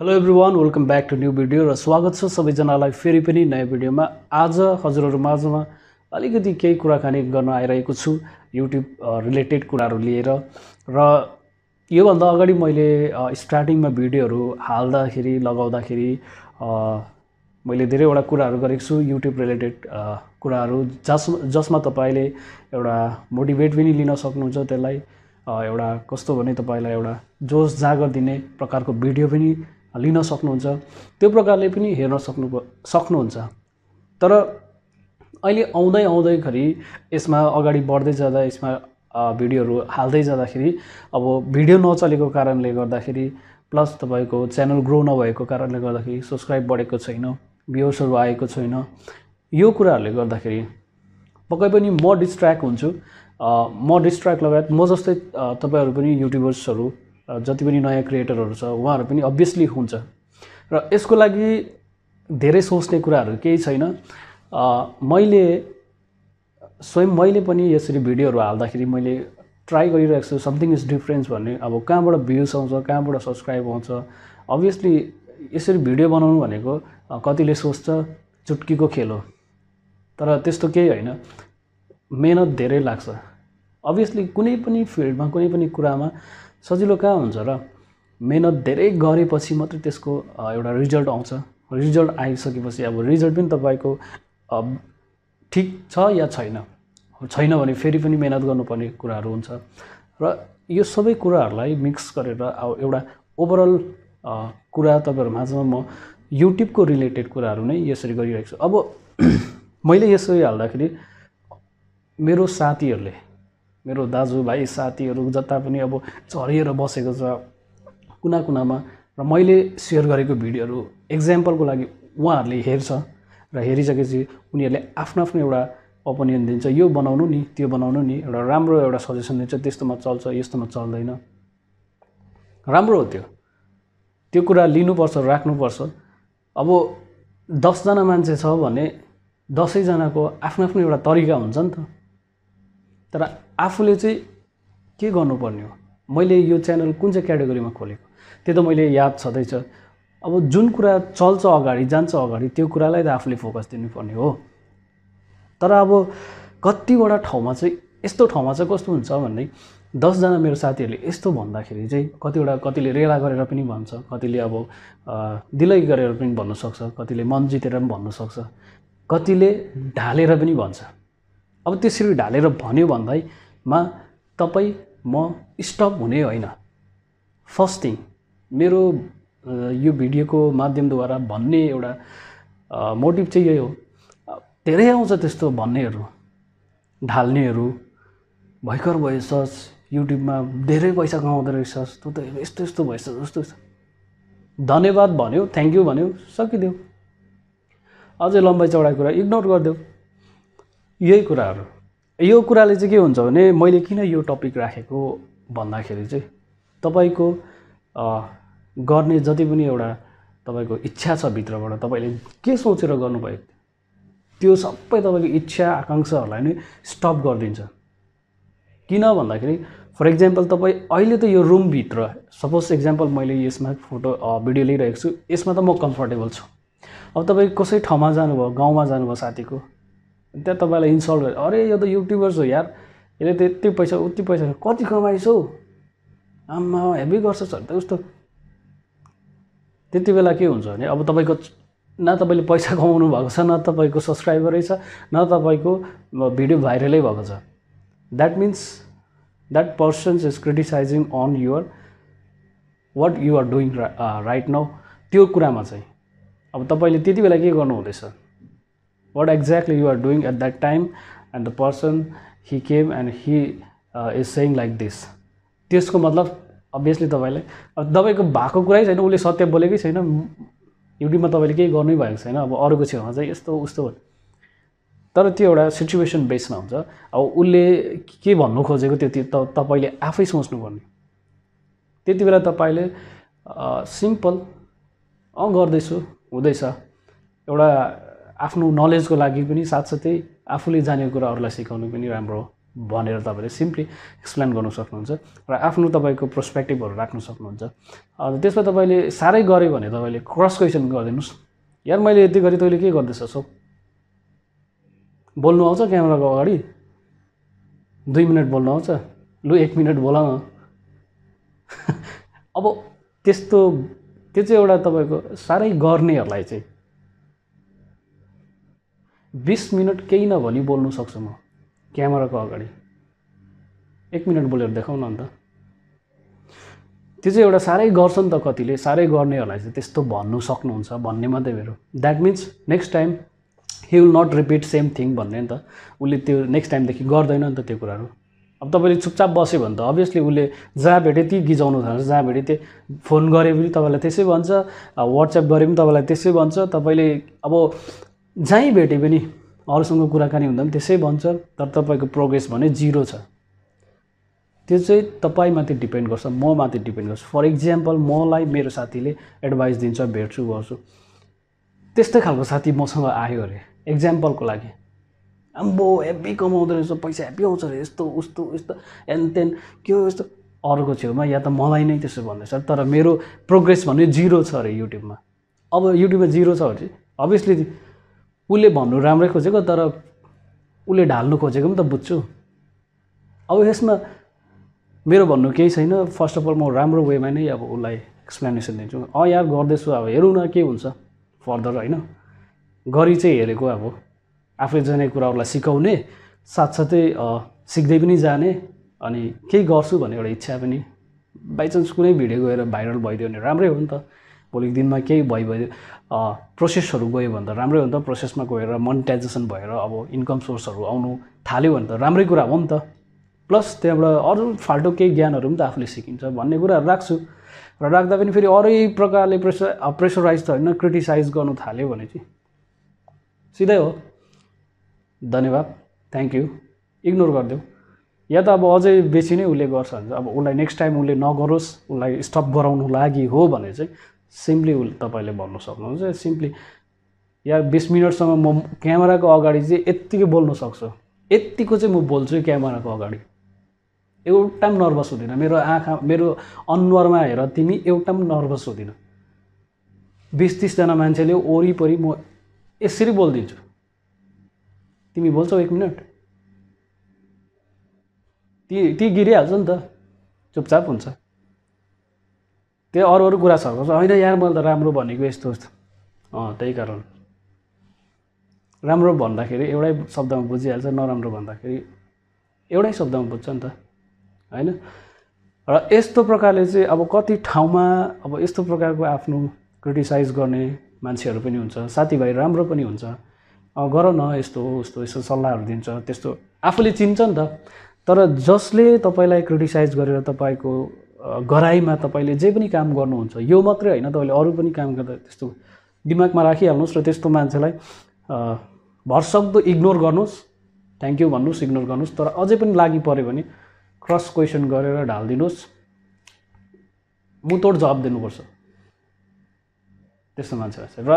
Hello everyone welcome back to new video र स्वागत छ सबैजनालाई। फेरि पनि नयाँ भिडियोमा आज हजुरहरू माझमा अलिकति केही कुराकानी गर्न आइरहेको छु युट्युब रिलेटेड कुराहरू लिएर। र योभन्दा अगाडि मैले स्टार्टिङमा भिडियोहरू हाल्दाखेरि लगाउँदाखेरि मैले धेरैवटा कुराहरू गरेको छु युट्युब रिलेटेड कुराहरू। जस जसमा तपाईँले एउटा मोटिभेट पनि लिन सक्नुहुन्छ त्यसलाई एउटा कस्तो भने तपाईँलाई एउटा जोस जागर दिने प्रकारको भिडियो पनि लिन सक्नुहुन्छ। त्यो प्रकारले पनि हेर्न सक्नु सक्नुहुन्छ। तर अहिले आउँदै आउँदैखेरि यसमा अगाडि बढ्दै जाँदा यसमा भिडियोहरू हाल्दै जाँदाखेरि अब भिडियो नचलेको कारणले गर्दाखेरि प्लस तपाईँको च्यानल ग्रो नभएको कारणले गर्दाखेरि सब्सक्राइब बढेको छैन भ्युवर्सहरू आएको छैन यो कुराहरूले गर्दाखेरि पक्कै पनि म डिस्ट्र्याक्ट हुन्छु। म डिस्ट्र्याक्ट लगायत म जस्तै तपाईँहरू पनि युट्युबर्सहरू जति पनि नयाँ क्रिएटरहरू छ उहाँहरू पनि अभियसली हुन्छ। र यसको लागि धेरै सोच्ने कुराहरू केही छैन। मैले स्वयं मैले पनि यसरी भिडियोहरू हाल्दाखेरि मैले ट्राई गरिरहेको छु समथिङ इज डिफ्रेन्स भन्ने। अब कहाँबाट भ्युज आउँछ कहाँबाट सब्सक्राइब आउँछ? अभियसली यसरी भिडियो बनाउनु भनेको कतिले सोच्छ चुट्कीको खेल हो। तर त्यस्तो केही होइन। मेहनत धेरै लाग्छ। अभियसली कुनै पनि फिल्डमा कुनै पनि कुरामा सजिलो कहाँ हुन्छ र मेहनत धेरै गरेपछि मात्रै त्यसको एउटा रिजल्ट आउँछ। रिजल्ट आइसकेपछि अब रिजल्ट पनि तपाईँको ठिक छ या छैन? छैन भने फेरि पनि मेहनत गर्नुपर्ने कुराहरू हुन्छ। र यो सबै कुराहरूलाई मिक्स गरेर अब एउटा ओभरअल कुरा तपाईँहरू माझमा म युट्युबको रिलेटेड कुराहरू नै यसरी गरिरहेको छु। अब मैले यसरी हाल्दाखेरि मेरो साथीहरूले मेरो दाजुभाइ साथीहरू जता पनि अब झरिएर बसेको छ कुना कुनामा र मैले सेयर गरेको भिडियोहरू एक्जाम्पलको लागि उहाँहरूले हेर्छ र हेरिसकेपछि उनीहरूले आफ्नो आफ्नो एउटा ओपिनियन दिन्छ यो बनाउनु नि त्यो बनाउनु नि एउटा राम्रो एउटा सजेसन दिन्छ त्यस्तोमा चल्छ यस्तोमा चल्दैन। राम्रो हो त्यो। त्यो कुरा लिनुपर्छ राख्नुपर्छ। अब दसजना मान्छे छ भने दसैँजनाको आफ्नो आफ्नो एउटा तरिका हुन्छ नि त। तर आफूले चाहिँ के गर्नुपर्ने हो? मैले यो च्यानल कुन चाहिँ क्याटेगोरीमा खोलेको? त्यो त मैले याद छँदैछ। अब जुन कुरा चल्छ अगाडि जान्छ अगाडि त्यो कुरालाई त आफूले फोकस दिनुपर्ने हो। तर अब कतिवटा ठाउँमा चाहिँ यस्तो ठाउँमा चाहिँ कस्तो हुन्छ भन्दै दसजना मेरो साथीहरूले यस्तो भन्दाखेरि चाहिँ कतिवटा कतिले रेला गरेर पनि भन्छ कतिले अब दिलै गरेर पनि भन्नु सक्छ कतिले मन जितेर पनि भन्नु सक्छ कतिले ढालेर पनि भन्छ। अब त्यसरी ढालेर भन्यो भन्दैमा तपाईँ म स्टप हुने होइन। फर्स्ट थिङ मेरो यो भिडियोको माध्यमद्वारा भन्ने एउटा मोटिभ चाहिँ यही हो। धेरै आउँछ त्यस्तो भन्नेहरू ढाल्नेहरू भर्खर भएछस् युट्युबमा धेरै पैसा कमाउँदो रहेछस् तँ त यस्तो यस्तो भएछ जस्तो छ धन्यवाद भन्यो थ्याङ्क यू भन्यो सकिदेऊ अझै लम्बाइ चौडाइ कुरा इग्नोर गरिदेऊ यही कुराहरू। यो कुराले चाहिँ के हुन्छ भने मैले किन यो टपिक राखेको भन्दाखेरि चाहिँ तपाईँको गर्ने जति पनि एउटा तपाईँको इच्छा छ भित्रबाट तपाईँले के सोचेर गर्नुभएको त्यो सबै तपाईँको इच्छा आकाङ्क्षाहरूलाई नै स्टप गरिदिन्छ। किन भन्दाखेरि फर इक्जाम्पल तपाईँ अहिले त यो रुमभित्र सपोज इक्जाम्पल मैले यसमा फोटो भिडियो लिइरहेको छु यसमा त म कम्फर्टेबल छु। अब तपाईँ कसै ठाउँमा जानुभयो गाउँमा जानुभयो साथीको त्यहाँ तपाईँलाई इन्सल्ट गर्यो अरे यो त युट्युबर्स हो यार। यसले त यति पैसा उति पैसा कति कमाइस्? आम्मा हेभी गर्छ सर त उस्तो। त्यति बेला के हुन्छ भने अब तपाईँको न तपाईँले पैसा कमाउनु भएको छ न तपाईँको सब्सक्राइबरै छ न तपाईँको भिडियो भाइरलै भएको छ। That means that persons is criticising on your what you're doing right now त्यो कुरामा चाहिँ। अब तपाईँले त्यति बेला के गर्नु हुँदैछ what exactly you're doing at that time and the person he came and he is saying like this त्यसको मतलब अभियसली तपाईँलाई अब तपाईँको भएको कुरै छैन उसले सत्य बोलेकै छैन युट्युबमा तपाईँले केही गर्नै भएको छैन अब अरूको छेउमा चाहिँ यस्तो उस्तो तर त्यो एउटा सिचुएसन बेसमा हुन्छ। अब उसले के भन्नु खोजेको त्यो त तपाईँले आफै सोच्नुपर्ने। त्यति बेला तपाईँले सिम्पल अँ गर्दैछु हुँदैछ। एउटा आफ्नो नलेजको लागि पनि साथसाथै आफूले जानेको कुरा अरूलाई सिकाउनु पनि राम्रो भनेर तपाईँले सिम्पली एक्सप्लेन गर्नु सक्नुहुन्छ र आफ्नो तपाईँको पर्सपेक्टिभहरू राख्नु सक्नुहुन्छ। अन्त त्यसमा तपाईँले साह्रै गऱ्यो भने तपाईँले क्रस क्वेसन गरिदिनुहोस्। यार मैले यति गरी तैँले के गर्दैछस् हौ बोल्नु आउँछ क्यामेराको अगाडि? दुई मिनट बोल्नु आउँछ? लु एक मिनट बोला अब त्यस्तो त्यो चाहिँ एउटा तपाईँको साह्रै गर्नेहरूलाई चाहिँ बिस मिनट केही नभनी बोल्नु सक्छु म क्यामेराको अगाडि। एक मिनट बोलेर देखाउँ न अन्त। त्यो चाहिँ एउटा साह्रै गर्छ नि त कतिले साह्रै गर्नेहरूलाई चाहिँ त्यस्तो भन्नु सक्नुहुन्छ भन्ने मात्रै मेरो। That means next time he will not repeat same thing भन्ने नि त। उसले त्यो नेक्स्ट टाइमदेखि गर्दैन नि त त्यो कुराहरू। अब तपाईँले चुपचाप बस्यो भने त अभियसली उसले जहाँ भेट्यो ती गिजाउनु थाल्छ जहाँ भेट्यो त्यो फोन गरे पनि तपाईँलाई त्यसै भन्छ वाट्सएप गरे पनि तपाईँलाई त्यसै भन्छ। तपाईँले अब जहीँ भेटे पनि अरूसँग कुराकानी हुँदा पनि त्यसै भन्छ तर तपाईँको प्रोग्रेस भने जिरो छ। त्यो चाहिँ तपाईँमाथि डिपेन्ड गर्छ म माथि डिपेन्ड गर्छ। फर इक्जाम्पल मलाई मेरो साथीले एडभाइस दिन्छ भेट्छु गर्छु। त्यस्तै खालको साथी मसँग आयो अरे एक्जाम्पलको लागि। आम्बो हेब्बी कमाउँदो रहेछ पैसा हेब्बी आउँछ अरे यस्तो उस्तो यस्तो एन तेन के हो यस्तो? अरूको छेउमा या त मलाई नै त्यसो भन्दैछ तर मेरो प्रोग्रेस भन्ने जिरो छ अरे युट्युबमा अब युट्युबमा जिरो छ भने अभियसली उसले भन्नु राम्रै खोजेको तर उसले ढाल्नु खोजेको पनि त बुझ्छु। अब यसमा मेरो भन्नु केही छैन। फर्स्ट अफ अल म राम्रो वेमा नै अब उसलाई एक्सप्लेनेसन दिन्छु। अँ यार गर्दैछु अब। हेरौँ न के हुन्छ फर्दर होइन? गरी चाहिँ हेरेको अब। आफूले जाने कुराहरूलाई सिकाउने साथसाथै सिक्दै पनि जाने अनि केही गर्छु भन्ने एउटा इच्छा पनि। बाइचान्स कुनै भिडियो गएर भाइरल भइदियो भने राम्रै हो नि त। भोलिको दिनमा केही भइ भइदियो प्रोसेसहरू गयो भने त राम्रै हो नि त। प्रोसेसमा गएर मोनिटाइजेसन भएर अब इन्कम सोर्सहरू आउनु थाल्यो भने त राम्रै कुरा हो नि त। प्लस त्यहाँबाट अरू फाल्टो केही ज्ञानहरू पनि त आफूले सिकिन्छ भन्ने कुराहरू राख्छु। र राख्दा पनि फेरि अरू प्रकारले प्रेसर प्रेसराइज त होइन क्रिटिसाइज गर्नु थाल्यो भने चाहिँ। सिधै हो। धन्यवाद। थ्याङ्क यू इग्नोर गरिदेऊ। या त अब अझै बेसी नै उसले गर्छ भने अब उसलाई नेक्स्ट टाइम उसले नगरोस् उसलाई स्टप गराउनु लागि हो भने चाहिँ सिम्पली तपाईँले भन्नु सक्नुहुन्छ सिम्पली या बिस मिनटसम्म म क्यामेराको अगाडि चाहिँ यत्तिकै बोल्न सक्छु। यत्तिको चाहिँ म बोल्छु क्यामेराको अगाडि। एउटा पनि नर्भस हुँदिनँ। मेरो आँखा मेरो अनुहारमा हेर तिमी एउटा पनि नर्भस हुँदिन। बिस तिसजना मान्छेले वरिपरि म यसरी बोलिदिन्छु। तिमी बोल्छौ एक मिनट? ती ती गिरिहाल्छ नि त। चुपचाप हुन्छ। त्यो अरू अरू कुरा सर्काउँछ होइन यार मैले त राम्रो भनेको यस्तो यस्तो। अँ त्यही कारण। राम्रो भन्दाखेरि एउटै शब्दमा बुझिहाल्छ नराम्रो भन्दाखेरि एउटै शब्दमा बुझ्छ नि त। होइन? र यस्तो प्रकारले चाहिँ अब कति ठाउँमा अब यस्तो प्रकारको आफ्नो क्रिटिसाइज गर्ने मान्छेहरू पनि हुन्छ। साथीभाइ राम्रो पनि हुन्छ। गर न यस्तो हो उस्तो यस्तो सल्लाहहरू दिन्छ त्यस्तो आफूले चिन्छ नि त। तर जसले तपाईँलाई क्रिटिसाइज गरेर तपाईँको गराइमा तपाईँले जे पनि काम गर्नुहुन्छ यो मात्रै होइन तपाईँले अरू पनि काम गर्दा त्यस्तो दिमागमा राखिहाल्नुहोस् र त्यस्तो मान्छेलाई भरसक्दो इग्नोर गर्नुहोस्। थ्याङ्क यू भन्नुहोस् इग्नोर गर्नुहोस्। तर अझै पनि लागि पऱ्यो भने क्रस क्वेसन गरेर ढालिदिनुहोस्। मुतोड जवाब दिनुपर्छ। त्यस्तो मान्छेलाई र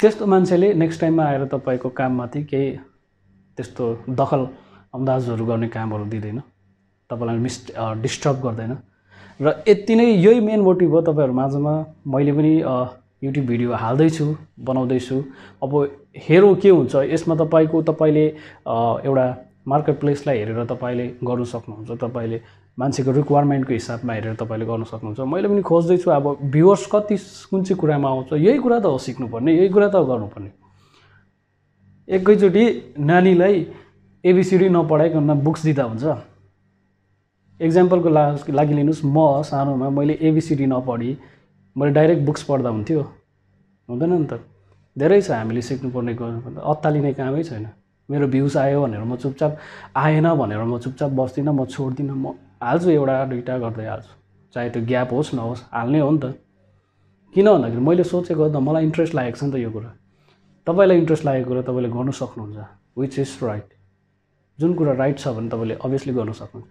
त्यस्तो मान्छेले नेक्स्ट टाइममा आएर तपाईँको काममाथि केही त्यस्तो दखल अन्दाजहरू गर्ने कामहरू दिँदैन। तपाईँलाई मिस डिस्टर्ब गर्दैन। र यति नै यही मेन मोटिभ हो तपाईँहरू माझमा। मैले पनि युट्युब भिडियो हाल्दैछु बनाउँदैछु। अब हेरौँ के हुन्छ। यसमा तपाईँको तपाईँले एउटा मार्केट प्लेसलाई हेरेर तपाईँले गर्नु सक्नुहुन्छ। तपाईँले मान्छेको रिक्वायरमेन्टको हिसाबमा हेरेर तपाईँले गर्नु सक्नुहुन्छ। मैले पनि खोज्दैछु। अब भ्युवर्स कति कुन चाहिँ कुरामा आउँछ? यही कुरा त हो सिक्नुपर्ने। यही कुरा त हो गर्नुपर्ने। एकैचोटि नानीलाई एबिसिडी नपढाइकन बुक्स दिँदा हुन्छ। इक्जाम्पलको लागि लिनुहोस्। म सानोमा मैले एबिसिडी नपढी मैले डाइरेक्ट बुक्स पढ्दा हुन्थ्यो। हुँदैन नि त। धेरै छ हामीले सिक्नुपर्ने अत्तालिने कामै छैन। मेरो भ्युज आयो भनेर म चुपचाप आएन भनेर म चुपचाप बस्दिनँ म छोड्दिनँ। म हाल्छु एउटा दुइटा गर्दै हाल्छु। चाहे त्यो ग्याप होस् नहोस् हाल्ने हो नि त। किन भन्दाखेरि मैले सोचेको त मलाई इन्ट्रेस्ट लागेको छ नि त यो कुरा। तपाईँलाई इन्ट्रेस्ट लागेको कुरा तपाईँले गर्नु सक्नुहुन्छ विच इज राइट जुन कुरा राइट छ भने तपाईँले अभियसली गर्नु सक्नुहुन्छ।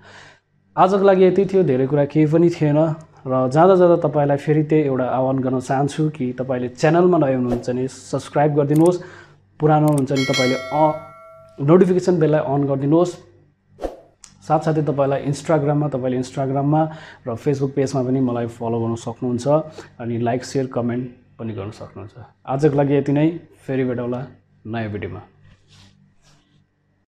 आजको लागि यति थियो। धेरै कुरा केही पनि थिएन र जाँदा जाँदा तपाईँलाई फेरि त्यही एउटा आह्वान गर्न चाहन्छु कि तपाईँले च्यानलमा नयाँ हुनुहुन्छ भने सब्सक्राइब गरिदिनुहोस्। पुरानो हुनुहुन्छ भने तपाईँले अ नोटिफिकेसन बेललाई अन गरिदिनुहोस्। साथसाथै तपाईँलाई इन्स्टाग्राममा तपाईँले इन्स्टाग्राममा र फेसबुक पेजमा पनि मलाई फलो गर्नु सक्नुहुन्छ अनि लाइक सेयर कमेन्ट पनि गर्न सक्नुहुन्छ। आजको लागि यति नै। फेरि भेटौँला नयाँ भिडियोमा।